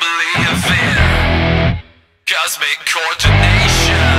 believe in cosmic coordination.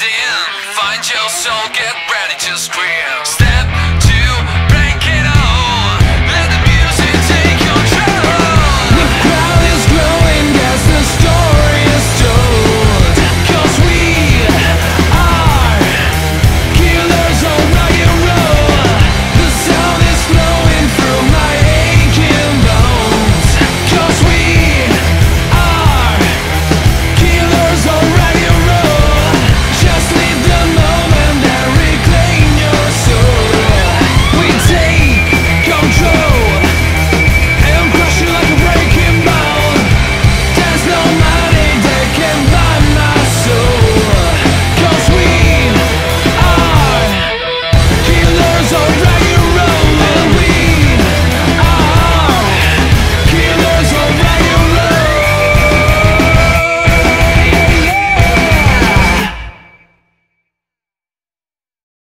Find your soul, get ready to scream.